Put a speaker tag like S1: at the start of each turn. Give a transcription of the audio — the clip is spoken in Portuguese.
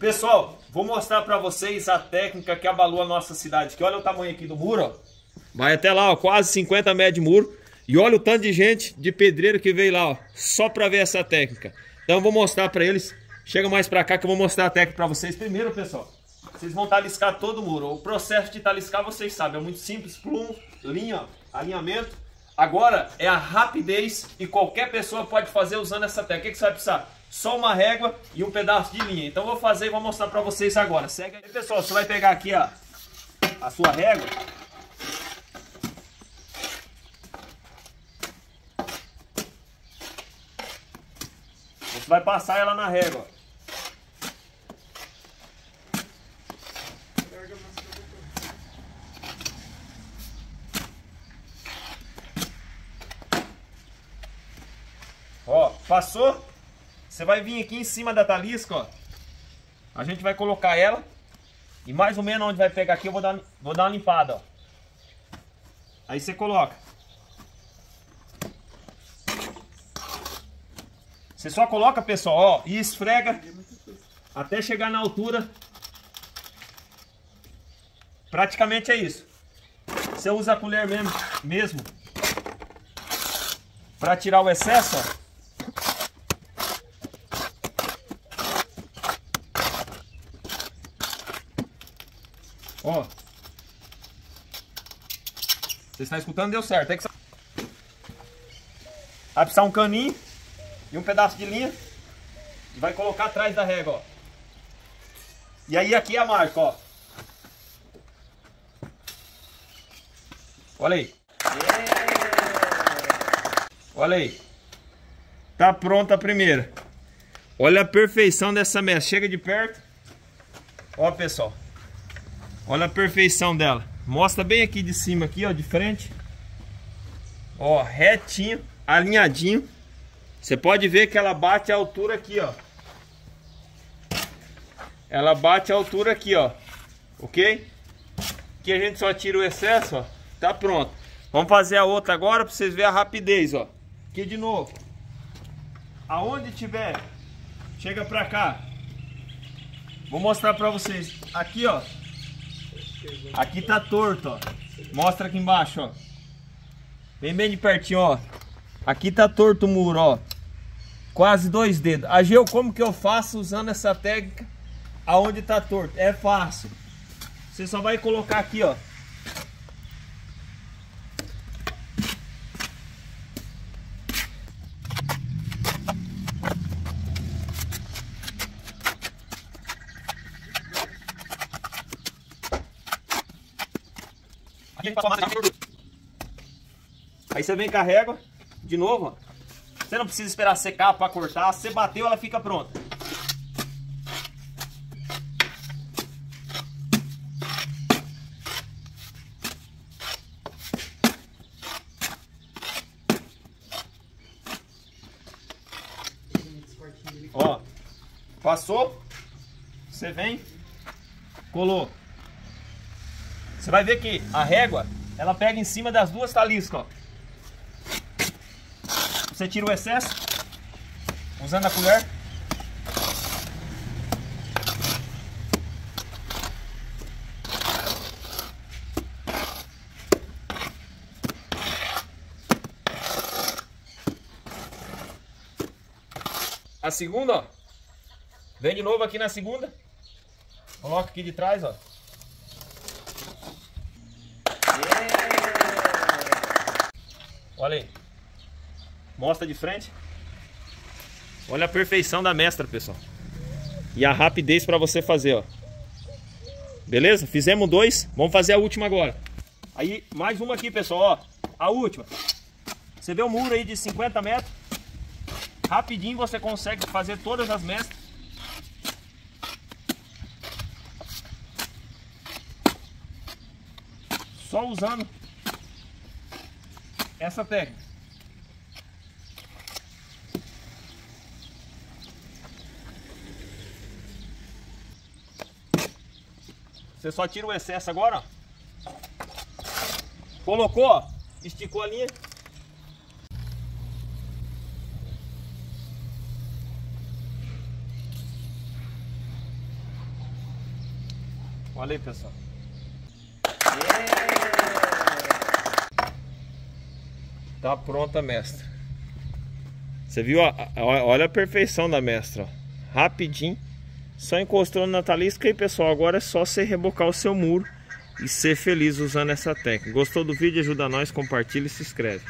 S1: Pessoal, vou mostrar para vocês a técnica que abalou a nossa cidade. Que olha o tamanho aqui do muro, ó. Vai até lá, ó, quase 50 metros de muro. E olha o tanto de gente, de pedreiro que veio lá, ó, só para ver essa técnica. Então eu vou mostrar para eles. Chega mais para cá que eu vou mostrar a técnica para vocês. Primeiro, pessoal, vocês vão taliscar todo o muro. O processo de taliscar, vocês sabem, é muito simples. Plum, linha, alinhamento. Agora é a rapidez e qualquer pessoa pode fazer usando essa técnica. O que você vai precisar? Só uma régua e um pedaço de linha. Então vou fazer e vou mostrar para vocês agora. Segue aí, pessoal. Você vai pegar aqui a, a sua régua. Você vai passar ela na régua. Ó, passou. Você vai vir aqui em cima da talisca, ó. A gente vai colocar ela. E mais ou menos onde vai pegar aqui, eu vou dar, vou dar uma limpada, ó. Aí você coloca. Você só coloca, pessoal, ó, e esfrega até chegar na altura. Praticamente é isso. Você usa a colher mesmo, mesmo para tirar o excesso, ó. Ó. Você está escutando? Deu certo. É que... Vai precisar um caninho e um pedaço de linha. E vai colocar atrás da régua, ó. E aí aqui é a marca, ó. Olha aí. Olha aí. Tá pronta a primeira. Olha a perfeição dessa mesa. Chega de perto. Ó, pessoal. Olha a perfeição dela. Mostra bem aqui de cima, aqui, ó, de frente. Ó, retinho, alinhadinho. Você pode ver que ela bate a altura aqui, ó. Ela bate a altura aqui, ó. Ok? Aqui a gente só tira o excesso, ó. Tá pronto. Vamos fazer a outra agora para vocês verem a rapidez, ó. Aqui de novo. Aonde tiver, chega pra cá. Vou mostrar pra vocês. Aqui, ó. Aqui tá torto, ó. Mostra aqui embaixo, ó. Vem bem de pertinho, ó. Aqui tá torto o muro, ó. Quase dois dedos. Ageu, como que eu faço usando essa técnica aonde tá torto? É fácil. Você só vai colocar aqui, ó. Aqui a gente passa a Aí você vem e carrega de novo, ó. Você não precisa esperar secar para cortar. Você bateu, ela fica pronta. Ó, passou. Você vem, colou. Você vai ver que a régua, ela pega em cima das duas taliscas, ó. Você tira o excesso usando a colher. A segunda, ó. Vem de novo aqui na segunda. Coloca aqui de trás, ó. Olha aí. Mostra de frente. Olha a perfeição da mestra, pessoal. E a rapidez para você fazer, ó. Beleza? Fizemos dois. Vamos fazer a última agora. Aí, mais uma aqui, pessoal, ó. A última. Você vê o muro aí de 50 metros. Rapidinho você consegue fazer todas as mestras. Só usando essa técnica. Você só tira o excesso agora. Colocou, esticou a linha. Olha aí, pessoal. Tá pronta, mestra. Você viu? Olha a perfeição da mestra. Ó. Rapidinho. Só encostou na talisca e pessoal, agora é só você rebocar o seu muro e ser feliz usando essa técnica. Gostou do vídeo? Ajuda nós, compartilha e se inscreve.